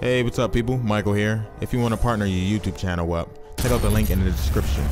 Hey, what's up, people? Michael here. If you want to partner your YouTube channel up, check out the link in the description.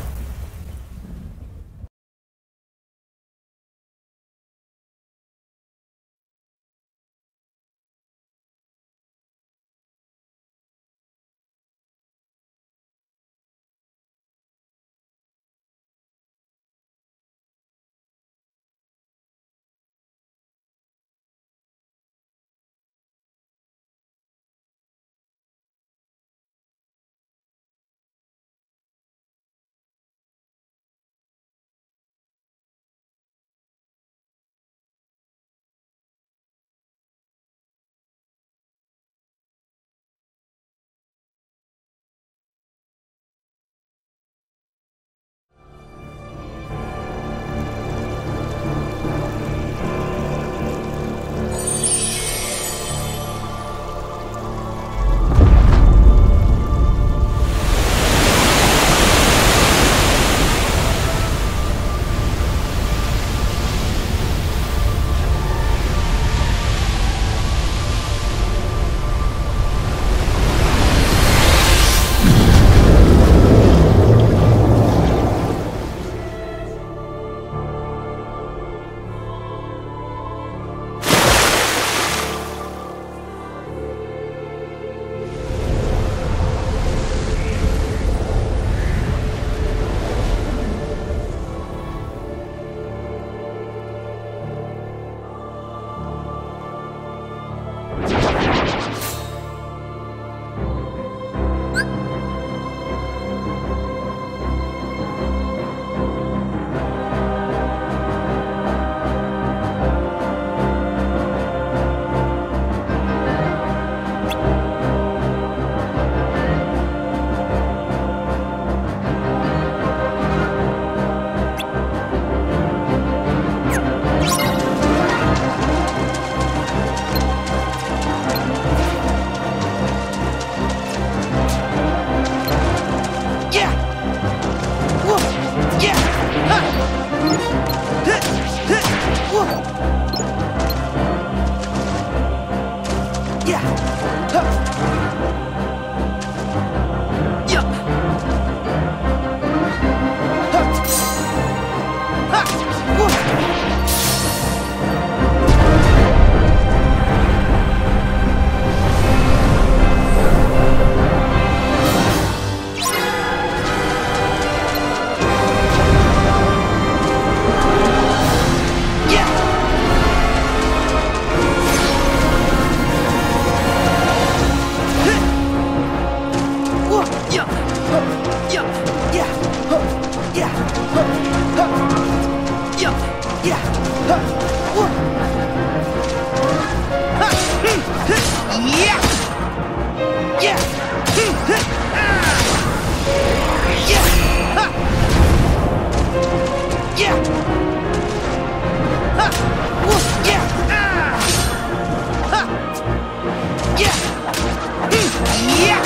Yeah! Yeah!